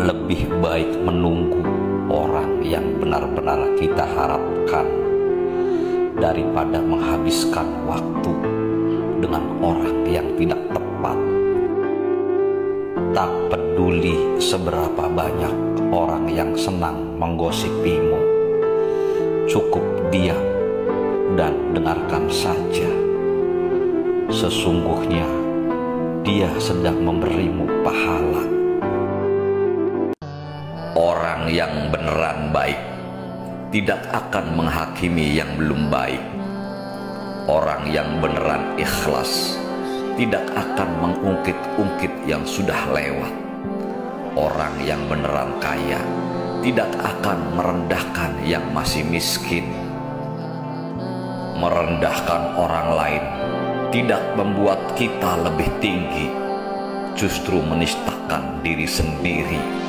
lebih baik menunggu orang yang benar-benar kita harapkan daripada menghabiskan waktu dengan orang yang tidak tepat. Tak peduli seberapa banyak orang yang senang menggosipimu, cukup diam dan dengarkan saja. Sesungguhnya dia sedang memberimu pahala. Orang yang beneran baik tidak akan menghakimi yang belum baik. Orang yang beneran ikhlas tidak akan mengungkit-ungkit yang sudah lewat. Orang yang beneran kaya tidak akan merendahkan yang masih miskin. Merendahkan orang lain tidak membuat kita lebih tinggi, justru menistakan diri sendiri.